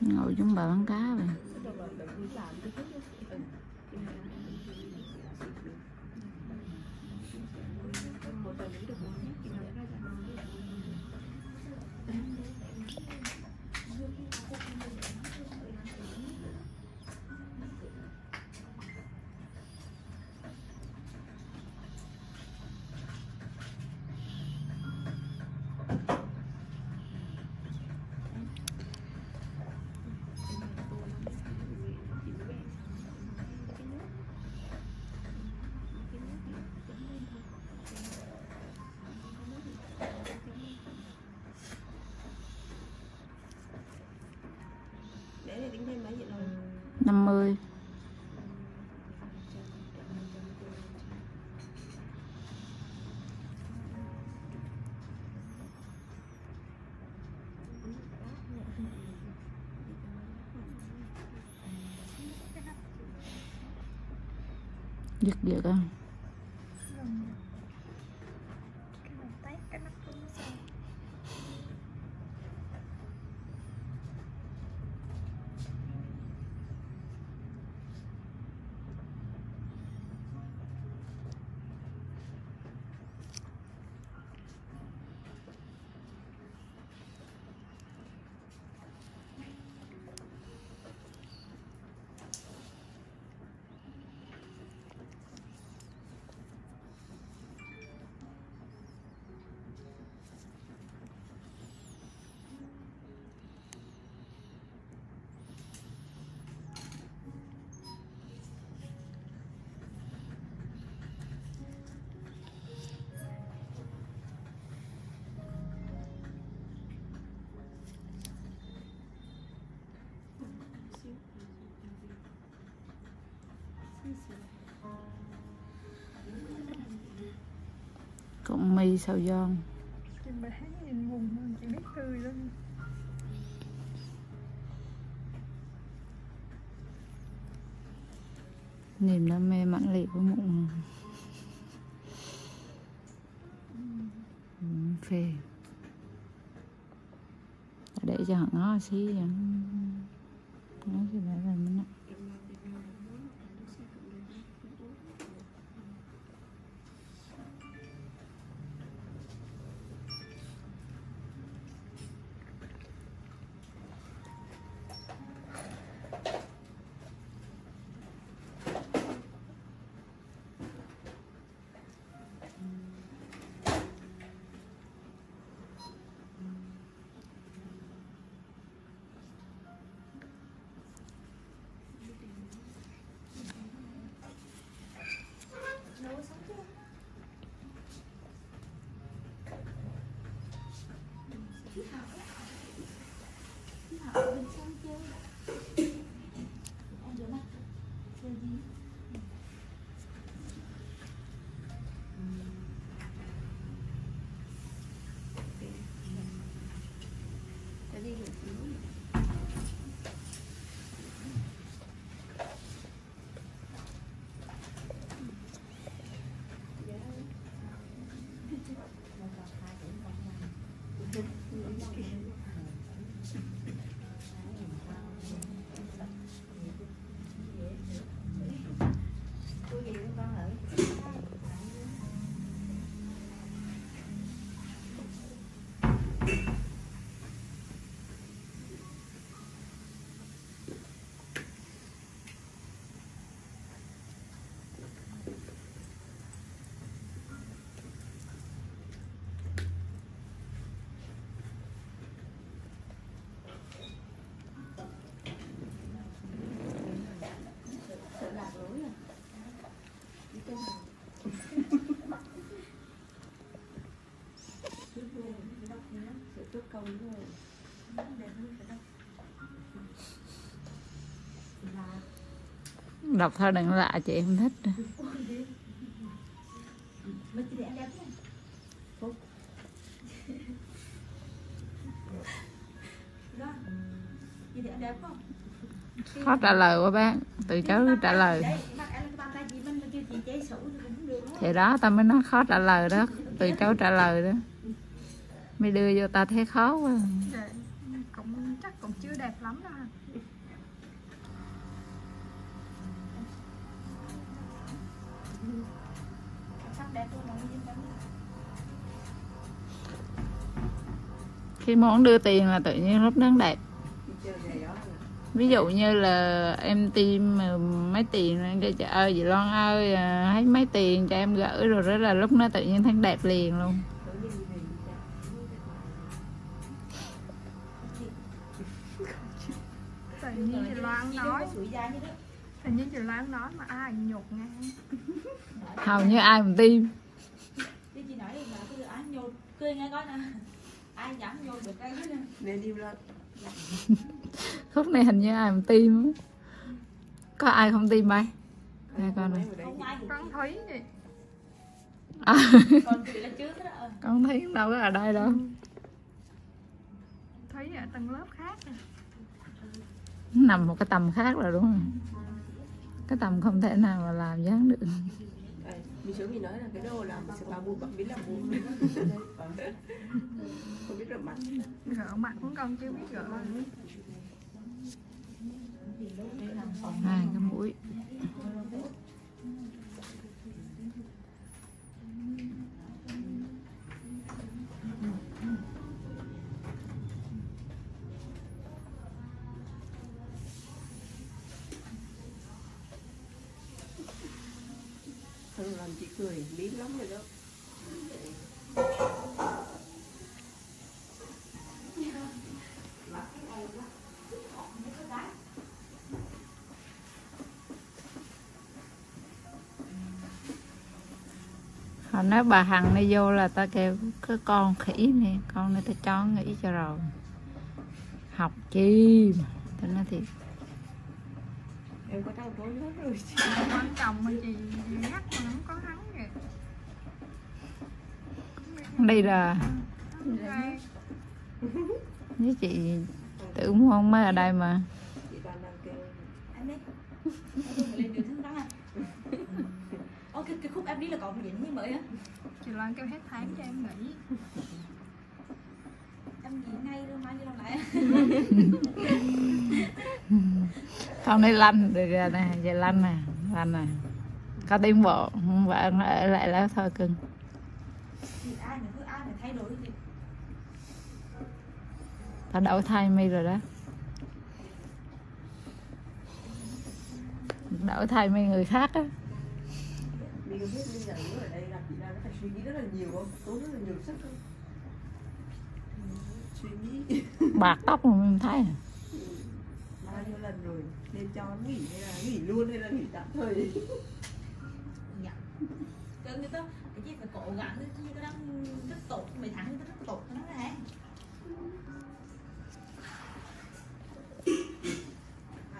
ngồi chúng bà bán cá vậy Dek dia kan. phượng mi sao giòn nhìn vùng niềm đam mê mãn liệt của mụn ừ. ừ, phê để cho họ ngó xí vậy. đọc thôi đừng lạ chị em thích khó trả lời quá bác từ cháu trả lời thì đó tao mới nói khó trả lời đó từ cháu trả lời đó mày đưa vô ta thấy khó quá dạ, cũng chắc cũng chưa đẹp lắm đâu khi món đưa tiền là tự nhiên lúc nó đẹp ví dụ như là em tiêm mấy tiền em cho chị ơi chị Loan ơi à, thấy mấy tiền cho em gửi rồi đó là lúc nó tự nhiên thấy đẹp liền luôn Kiều Lan nói mà ai nhột nghe Hầu như ai mà tim Chứ chị nói đi cứ ai nhục Cười nghe con nè à. Ai dám nhục được cái Để đi lên Khúc này hình như ai mà tim Có ai không tim bay Nè con này Con thấy gì à. Con thấy đâu có ở đây đâu Thấy ở tầng lớp khác nè nằm một cái tầm khác rồi đúng không cái tầm không thể nào mà làm dáng được mình xuống mình nói là cái đồ làm sẽ bao buồn bạn biết là buồn không biết rửa mặt rửa mặt cũng không chưa biết rửa mặt hai à, cái mũi cười biến lắm rồi đó họ nói bà hằng nó vô là ta kêu cái con khỉ nè con nó ta chó nghĩ cho rồi học chi mà ta nói thiệt em có đau bối hết rồi chị không quan trọng mà chị nhắc mà không có hắn đây là với chị tự mua không mới ở đây mà Ô, cái, cái khúc em đi là còn diễn như mới á Chị Loan kêu hết tháng cho em nghỉ Em nghỉ ngay luôn mai như làm lại Không đây lanh được rồi nè, vậy lanh nè, lanh nè Có tiến bộ, không phải ở lại là thôi cưng thì ai những thứ ai phải thay đổi thì tao đổi thay mi rồi đó đổi thay mấy người khác á Bạc tóc mà mình thấy à? lần rồi nên cho nghỉ hay là nghỉ luôn hay là nghỉ tạm thời Dạ Cho người ta chứ chi phải cố gắng chứ cái đó rất tụt mấy tháng nó rất tụt nó hả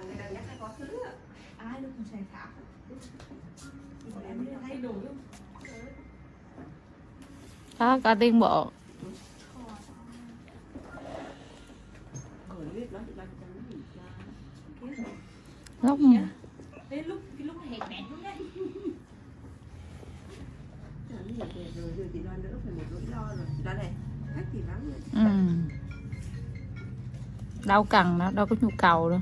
người ta nhắc có thứ ai lúc cũng sẽ khác còn em thay đổi không có có tiến bộ lúc ừ. đâu cần đó, đâu có nhu cầu đâu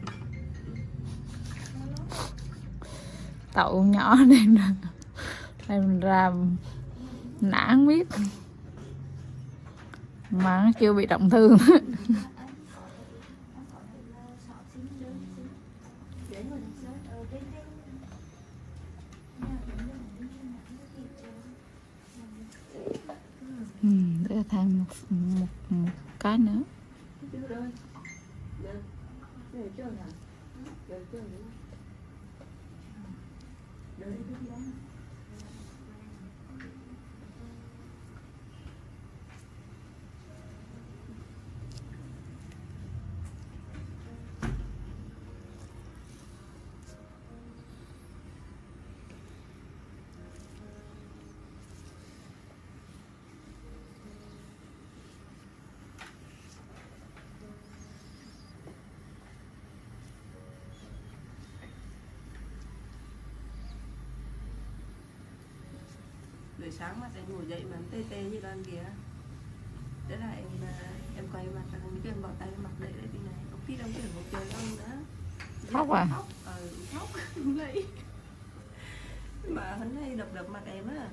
tậu nhỏ đem ra đem ra nản biết mà nó chưa bị động thương ra thêm một, một, một cái nữa buổi sáng mà anh ngủ dậy mà tê tê như đoàn kia thế là em à, em quay mặt là thằng kia bỏ tay mặt đấy đấy đi này không biết ông kiểu một trời ông đó khóc dạ, à khóc ờ khóc lấy mà hắn hay đập đập mặt em á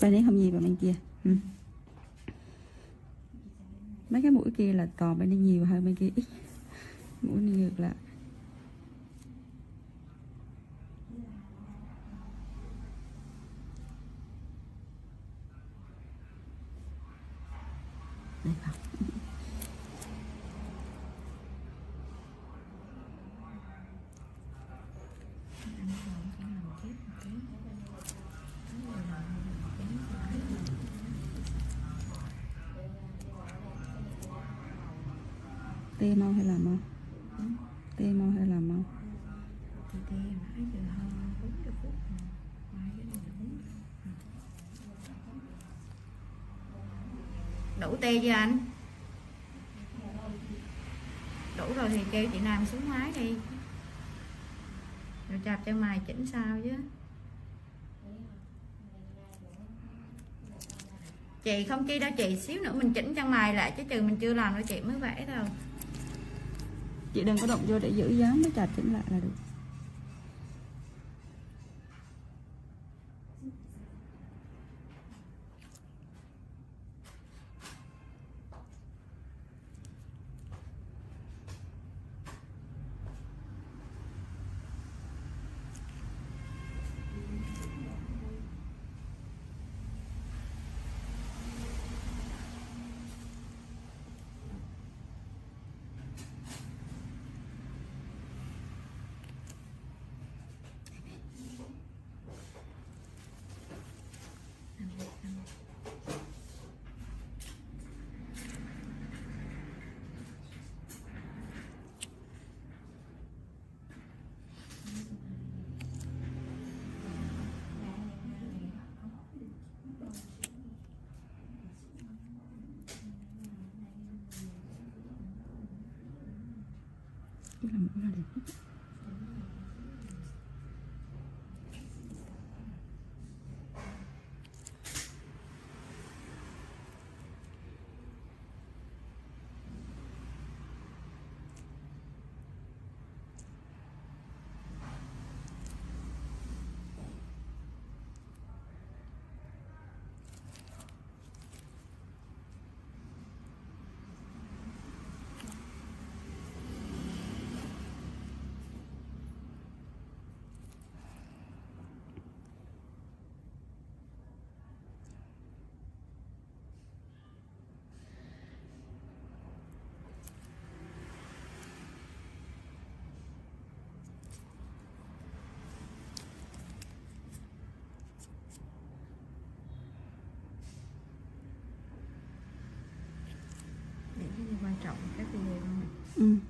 bên đấy không nhiều vào bên kia ừ. mấy cái mũi kia là còn bên đây nhiều hơn bên kia ít mũi ngược lại kê anh đủ rồi thì kêu chị làm xuống máy đi rồi chạp cho mày chỉnh sao chứ chị không chi đâu chị xíu nữa mình chỉnh cho mày lại chứ trừ mình chưa làm đâu chị mới vẽ đâu chị đừng có động vô để giữ dáng mới chạp chỉnh lại là được de la rộng các video của mình ừ.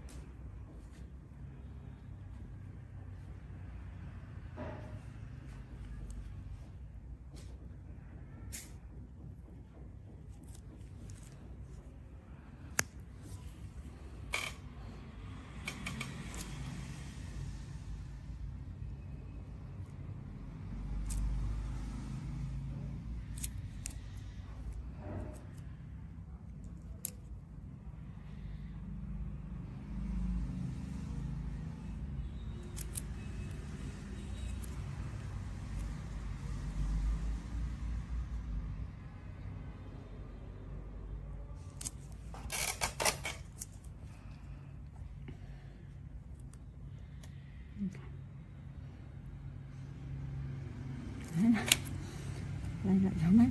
lại gió mạnh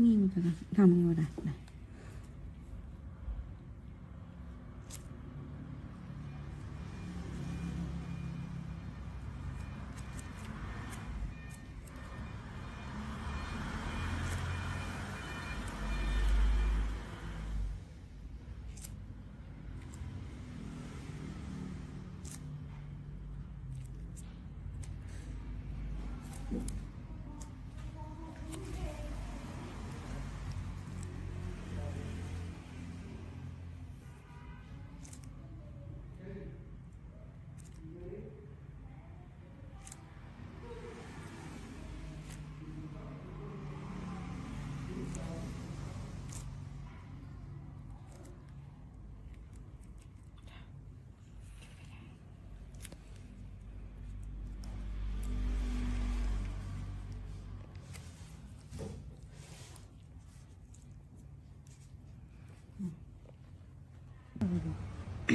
นี่มีกระดาษทำยังไงได้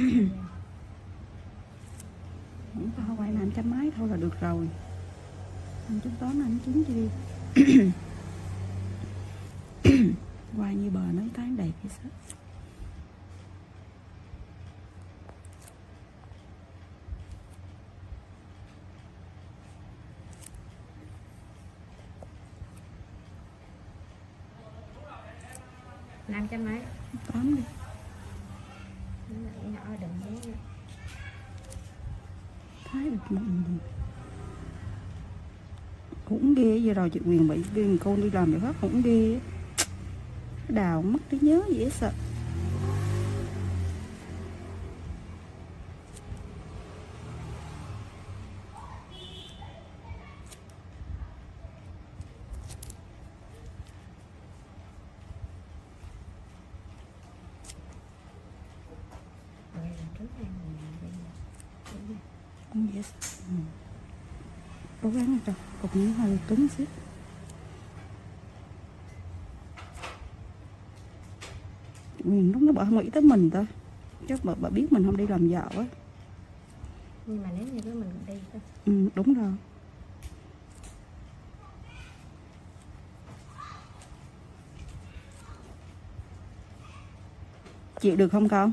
không có quay làm trăm máy thôi là được rồi ăn chút tóm ăn chín cho đi quay như bờ nó tán đẹp cái sách làm cho máy. tóm đi đi rồi chị quyền bị vì con đi làm việc hết cũng đi đào mất trí nhớ dễ sợ cũng hơi cứng xíu nguyên lúc nó bỏ nghĩ tới mình thôi chắc bà, bà biết mình không đi làm vợ á nhưng mà nếu như đó mình đi thôi ừ, đúng rồi chịu được không con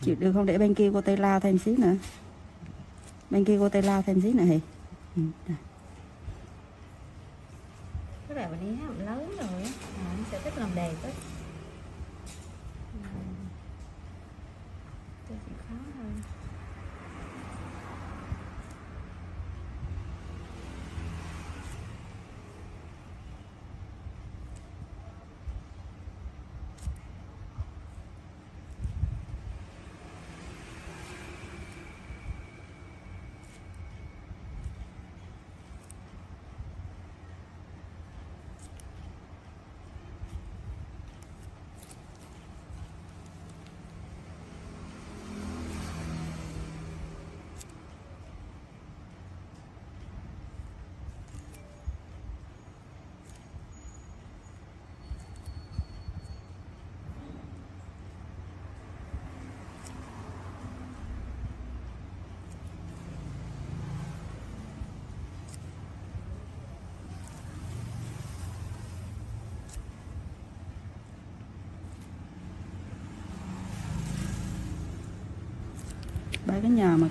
chịu được không để bên kia cô tay lao thêm xíu nữa bên kia cô tay lao thêm xíu nữa thì ừ,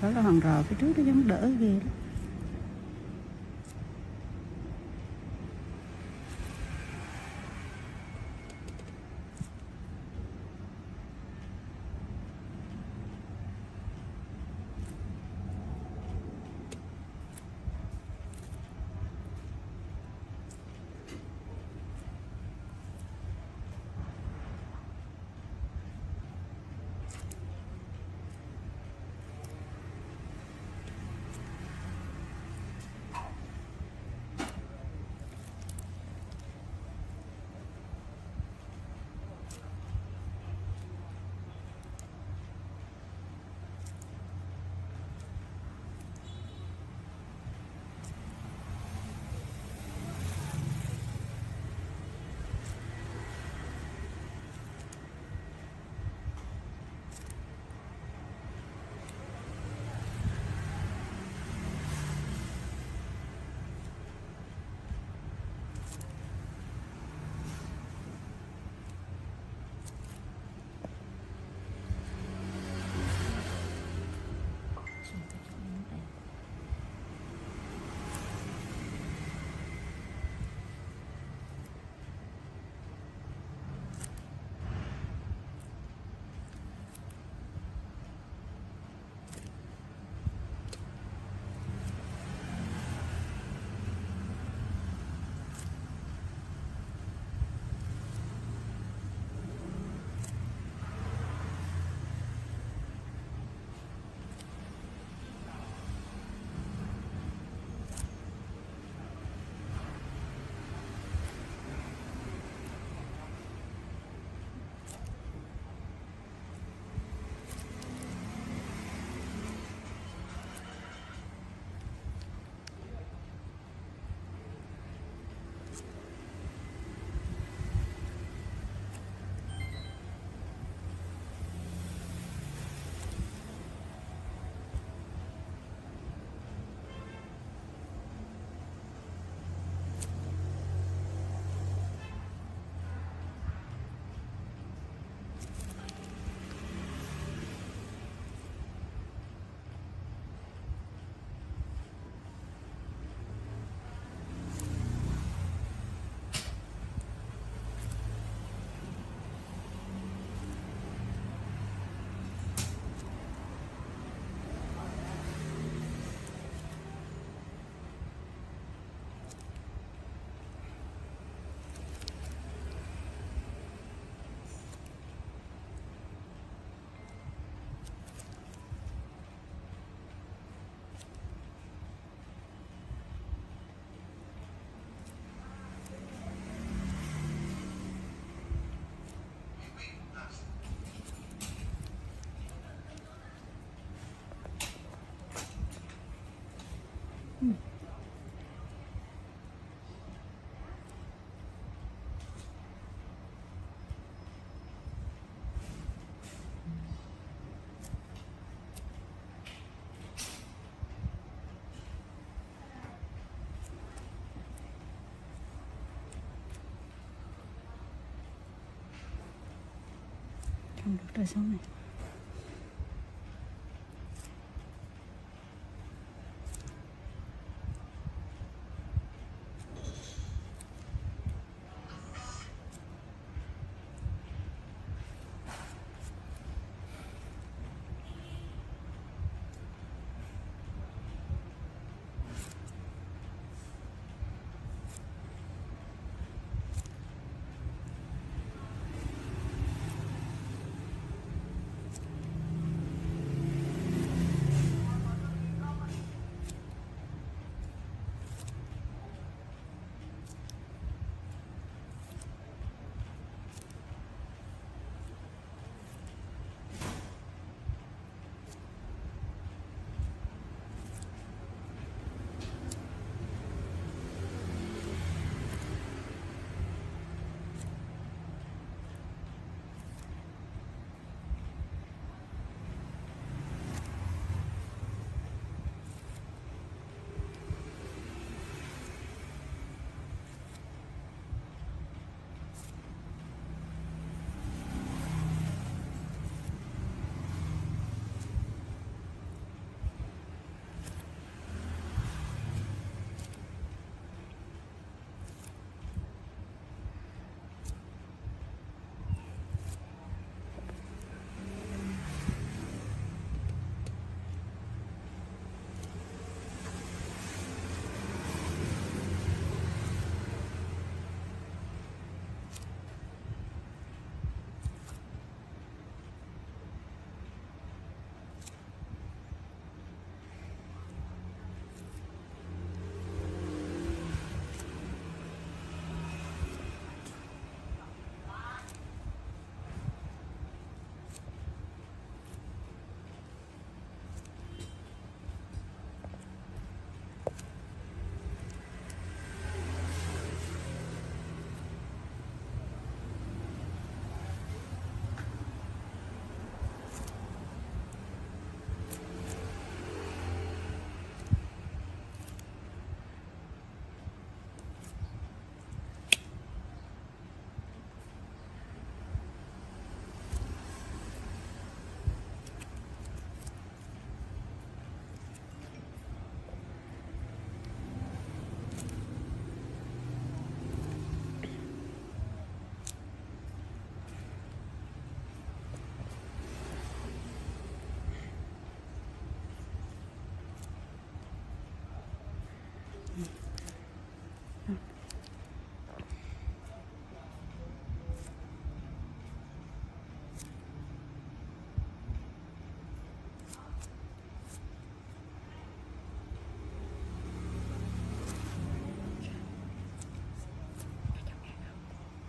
còn phải có hàng rào phía trước nó giống đỡ ghê lắm los resúmenes.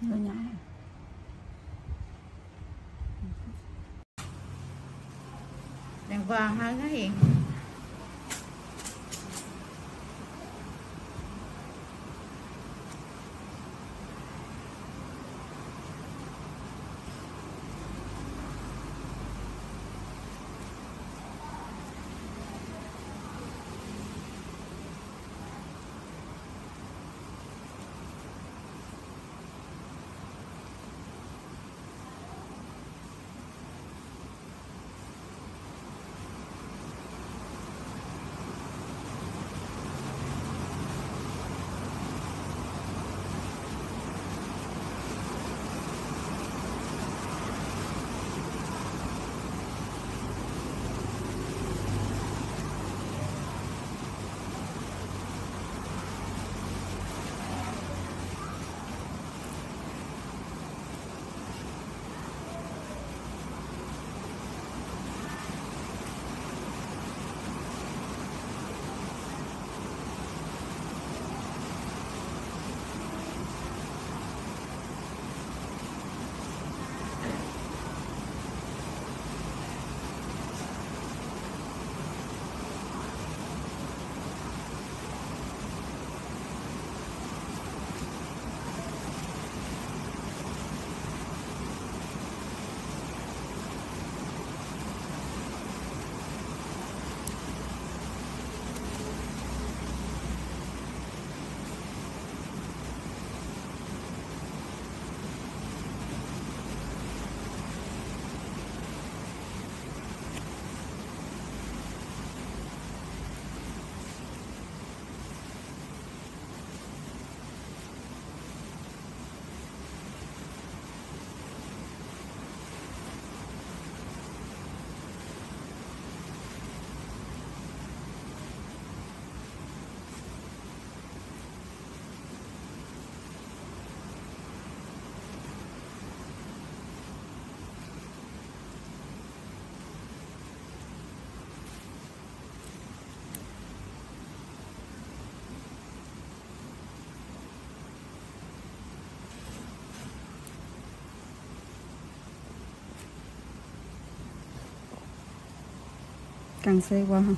nhỏ nhỏ đèn vàng hơn cái hiện Cansé de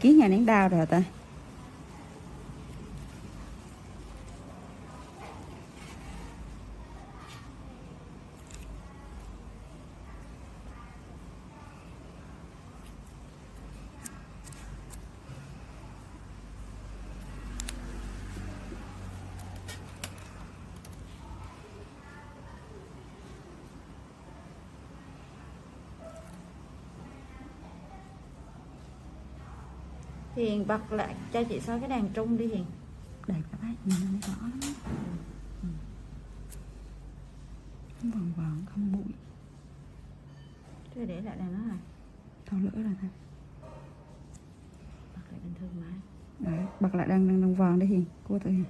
ký nhà nén đau rồi ta Hiền bật lại cho chị soi cái đàn trung đi Hiền để các bác nhìn nó rõ lắm ừ. không vòng vòng không bụi tôi để lại đàn nó rồi thao lỡ rồi thôi bật lại bình thường mà đấy bật lại đang đang vàng đi Hiền cô thử Hiền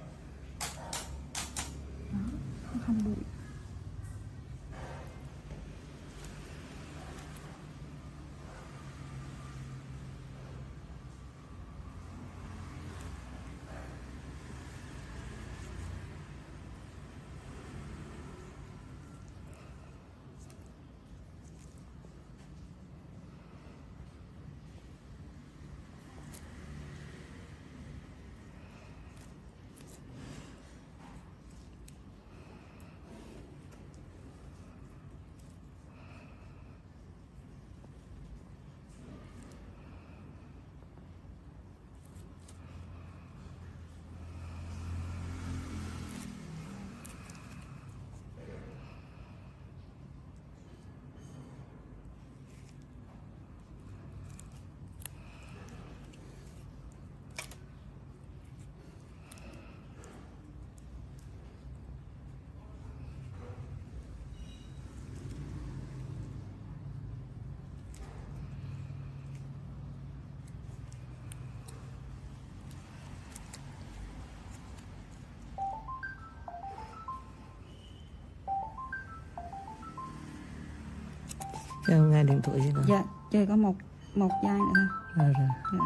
Thế hôm nay điểm tuổi Dạ, chơi có một một giai nữa thôi. Rồi rồi.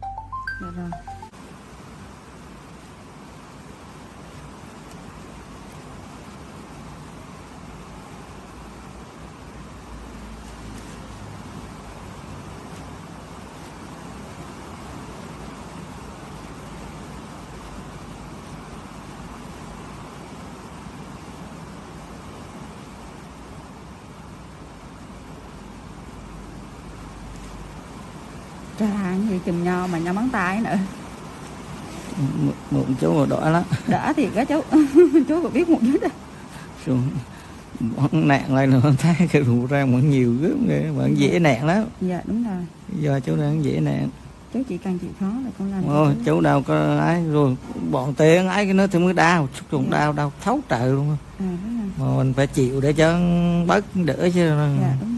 Dạ rồi. Dạ, rồi. chùm nho mà nho móng tay nữa một chú mà đỏ lắm đỏ thì á chú chú có biết một chút xuống bọn nạn lại nữa thấy cái rượu ra bọn nhiều gớm ghê bọn dễ dạ. nạn lắm dạ đúng rồi do chú đang dễ nạn chú chỉ cần chịu khó là con làm Ôi, chú đâu có ấy rồi bọn tiền ấy cái nó thì mới đau chút còn dạ. đau đau thấu trời luôn à, mà mình phải chịu để cho bớt đỡ chứ dạ, đúng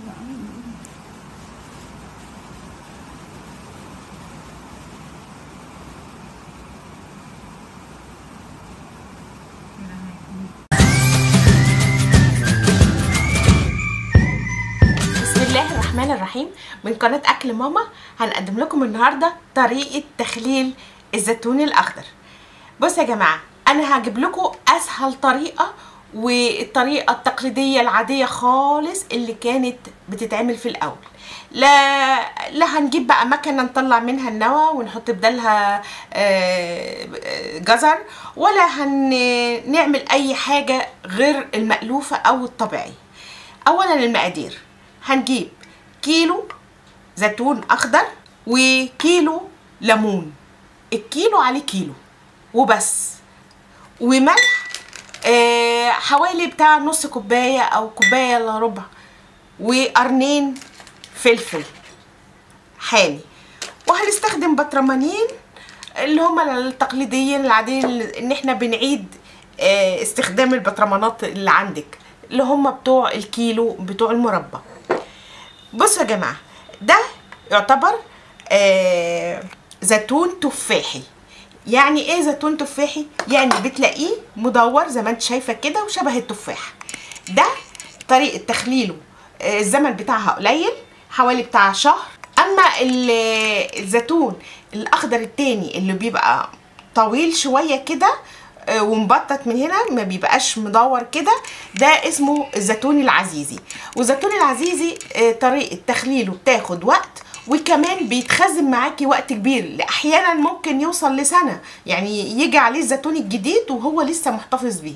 الله الرحمن الرحيم من قناة أكل ماما هنقدم لكم النهاردة طريقة تخليل الزيتون الأخضر بصوا يا جماعة أنا هجيب لكم أسهل طريقة والطريقة التقليدية العادية خالص اللي كانت بتتعمل في الأول لا لا هنجيب بقى مكنة نطلع منها النوى ونحط بدلها آه، آه، جزر ولا هنعمل أي حاجة غير المألوفة أو الطبيعية أولا المقادير هنجيب كيلو زيتون أخضر وكيلو ليمون الكيلو عليه كيلو وبس وملح إيه، حوالي بتاع نص كوبايه او كوبايه الا ربع وقرنين فلفل حامي وهنستخدم بطرمانين اللي هما التقليديين العاديين ان احنا بنعيد إيه، استخدام البطرمانات اللي عندك اللي هما بتوع الكيلو بتوع المربى بصوا يا جماعه ده يعتبر إيه، زيتون تفاحي يعني ايه زيتون تفاحي يعني بتلاقيه مدور زي ما انت شايفه كده وشبه التفاح ده طريقه تخليله آه، الزمن بتاعها قليل حوالي بتاع شهر اما الزيتون الاخضر التاني اللي بيبقى طويل شويه كده آه، ومبطط من هنا ما بيبقاش مدور كده ده اسمه الزيتون العزيزي والزيتون العزيزي آه، طريقه تخليله بتاخد وقت وكمان بيتخزن معاكي وقت كبير احيانا ممكن يوصل لسنه يعني يجي عليه الزيتون الجديد وهو لسه محتفظ بيه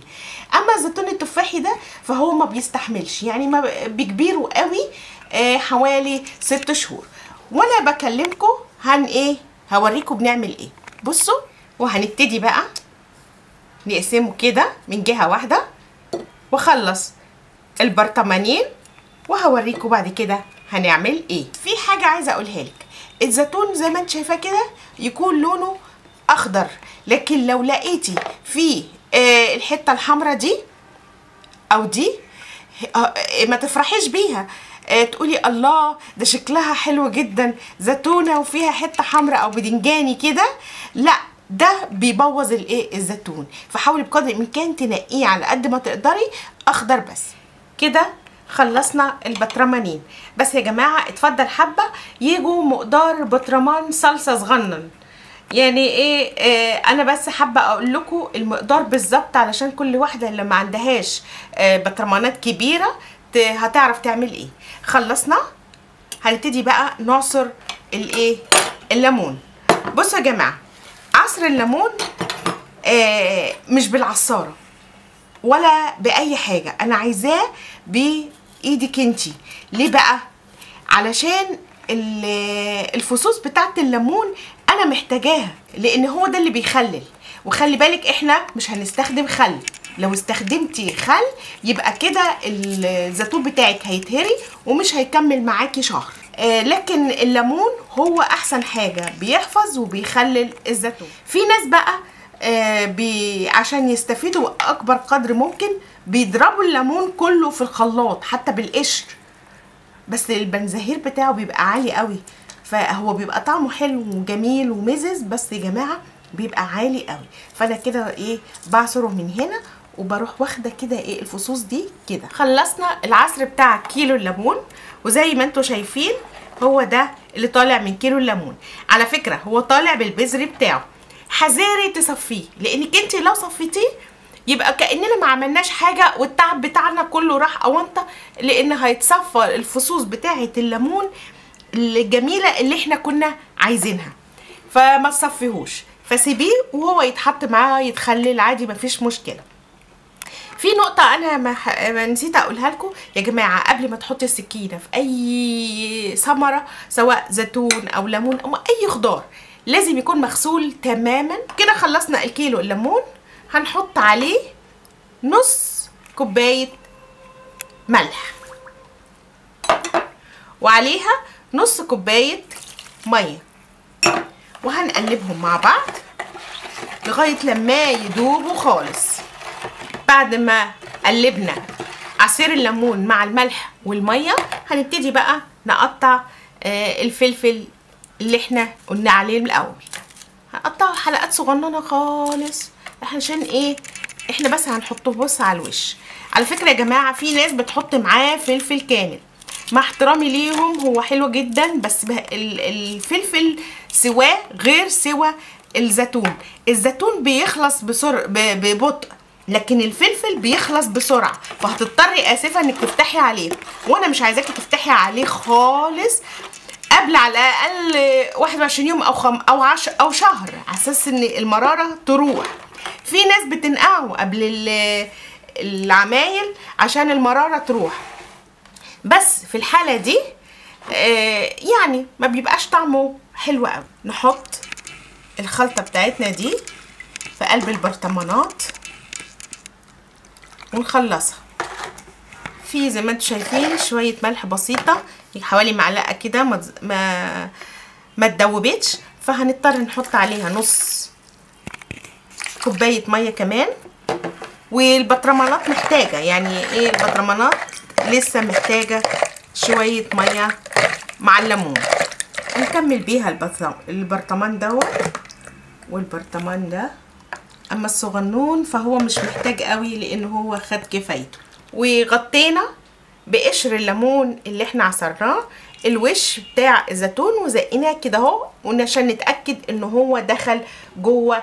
اما الزيتون التفاحي ده فهو ما بيستحملش يعني ما بكبيره قوي آه، حوالي ست شهور وانا بكلمكم هن ايه هوريكم بنعمل ايه بصوا وهنبتدي بقى نقسمه كده من جهه واحده واخلص البرطمانين وهوريكم بعد كده هنعمل ايه في حاجه عايزه اقولها لك الزيتون زي ما انت شايفاه كده يكون لونه اخضر لكن لو لقيتي في آه الحته الحمراء دي او دي آه،, آه ما تفرحيش بيها آه تقولي الله ده شكلها حلو جدا زيتونه وفيها حته حمراء او بدنجاني كده لا ده بيبوظ الايه الزيتون فحاولي بقدر الامكان تنقيه على قد ما تقدري اخضر بس كده خلصنا البطرمانين بس يا جماعه اتفضل حبه يجوا مقدار بطرمان صلصه صغنن يعني ايه, إيه انا بس حابه اقول لكم المقدار بالظبط علشان كل واحده اللي ما عندهاش آه بطرمانات كبيره هتعرف تعمل ايه خلصنا هنبتدي بقى نعصر الايه الليمون بصوا يا جماعه عصر الليمون آه مش بالعصاره ولا باي حاجه انا عايزاه بايدك انتي ليه بقى علشان الفصوص بتاعه الليمون انا محتاجاها لان هو ده اللي بيخلل وخلي بالك احنا مش هنستخدم خل لو استخدمتي خل يبقى كده الزيتون بتاعك هيتهري ومش هيكمل معاكي شهر آه لكن الليمون هو احسن حاجه بيحفظ وبيخلل الزيتون في ناس بقى آه، عشان يستفيدوا اكبر قدر ممكن بيضربوا الليمون كله في الخلاط حتى بالقشر بس البنزهير بتاعه بيبقى عالي قوي فهو بيبقى طعمه حلو وجميل ومزز بس يا جماعه بيبقى عالي قوي فانا كده ايه بعصره من هنا وبروح واخده كده ايه الفصوص دي كده خلصنا العصر بتاع كيلو الليمون وزي ما انتم شايفين هو ده اللي طالع من كيلو الليمون على فكره هو طالع بالبذر بتاعه حذاري تصفيه لانك انت لو صفيتيه يبقى كاننا ما عملناش حاجه والتعب بتاعنا كله راح اونطه لان هيتصفى الفصوص بتاعه الليمون الجميله اللي احنا كنا عايزينها فما تصفيهوش فسيبيه وهو يتحط معاه يتخلل عادي مفيش مشكله في نقطة أنا ما, ح... ما نسيت أقولها لكم يا جماعة قبل ما تحطي السكينة في أي ثمرة سواء زيتون أو ليمون أو أي خضار لازم يكون مغسول تماما كده خلصنا الكيلو الليمون هنحط عليه نص كوبايه ملح وعليها نص كوبايه ميه وهنقلبهم مع بعض لغايه لما يدوبوا خالص بعد ما قلبنا عصير الليمون مع الملح والميه هنبتدي بقى نقطع آه، الفلفل اللي احنا قلنا عليه من الاول هقطعه حلقات صغننه خالص عشان ايه احنا بس هنحطه بص على الوش على فكره يا جماعه في ناس بتحط معاه فلفل كامل مع احترامي ليهم هو حلو جدا بس الفلفل سواه غير سوى الزيتون الزيتون بيخلص بسر... ببطء لكن الفلفل بيخلص بسرعه فهتضطري اسفه انك تفتحي عليه وانا مش عايزاكي تفتحي عليه خالص قبل على الاقل 21 يوم او خم او عش او شهر على اساس ان المراره تروح في ناس بتنقعه قبل العمايل عشان المراره تروح بس في الحاله دي آه، يعني ما بيبقاش طعمه حلو قوي نحط الخلطه بتاعتنا دي في قلب البرطمانات ونخلصها في زي ما انتم شايفين شويه ملح بسيطه حوالي معلقه كده ما ما تدوبتش فهنضطر نحط عليها نص كوبايه ميه كمان والبطرمانات محتاجه يعني ايه البطرمانات لسه محتاجه شويه ميه مع الليمون نكمل بيها البرطمان دوت والبرطمان ده اما الصغنون فهو مش محتاج قوي لان هو خد كفايته وغطينا بقشر الليمون اللي احنا عصرناه الوش بتاع الزيتون وزقيناه كده اهو عشان نتاكد ان هو دخل جوه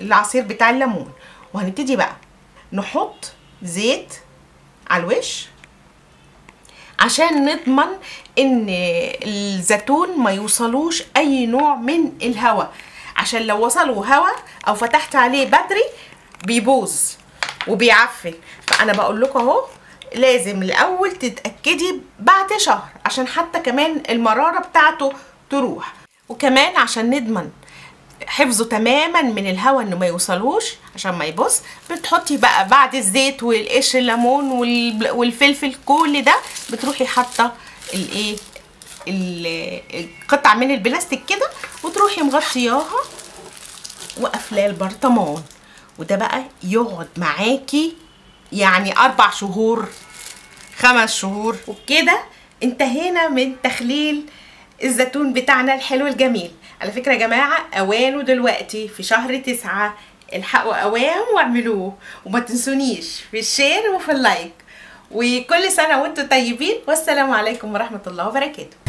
العصير بتاع الليمون وهنبتدي بقى نحط زيت على الوش عشان نضمن ان الزيتون ما يوصلوش اي نوع من الهواء عشان لو وصلوا هواء او فتحت عليه بدري بيبوظ وبيعفن فانا بقول لكم اهو لازم الاول تتاكدي بعد شهر عشان حتى كمان المراره بتاعته تروح وكمان عشان نضمن حفظه تماما من الهواء انه ما يوصلوش عشان ما يبص بتحطي بقى بعد الزيت والقش الليمون والفلفل كل ده بتروحي حاطه الايه قطع من البلاستيك كده وتروحي مغطياها وقافلاه البرطمان وده بقى يقعد معاكي يعني اربع شهور خمس شهور وبكده انتهينا من تخليل الزيتون بتاعنا الحلو الجميل على فكرة يا جماعة اوانه دلوقتي في شهر تسعة الحقوا اوان واعملوه وما تنسونيش في الشير وفي اللايك وكل سنة وانتم طيبين والسلام عليكم ورحمة الله وبركاته